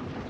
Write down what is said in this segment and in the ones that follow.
you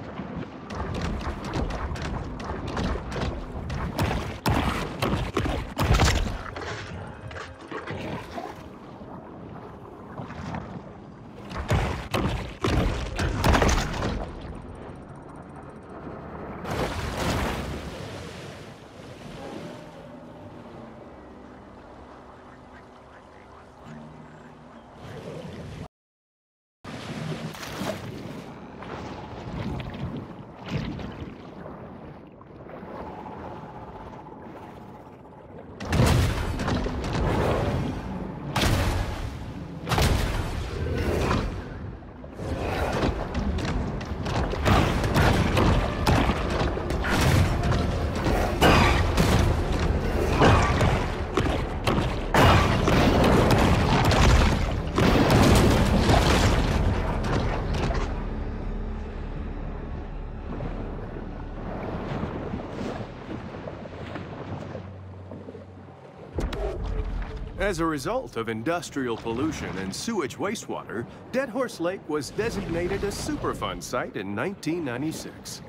As a result of industrial pollution and sewage wastewater, Dead Horse Lake was designated a Superfund site in 1996.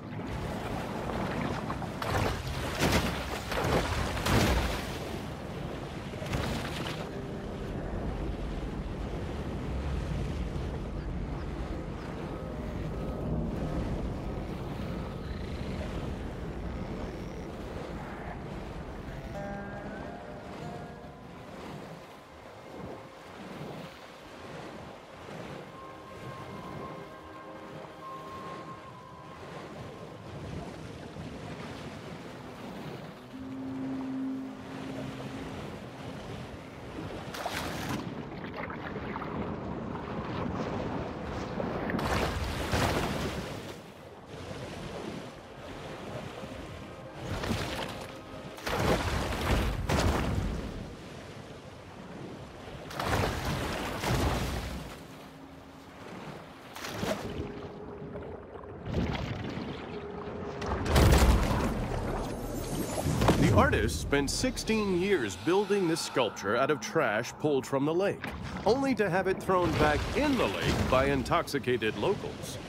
The artist spent 16 years building this sculpture out of trash pulled from the lake, only to have it thrown back in the lake by intoxicated locals.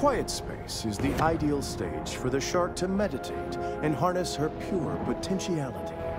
Quiet space is the ideal stage for the shark to meditate and harness her pure potentiality.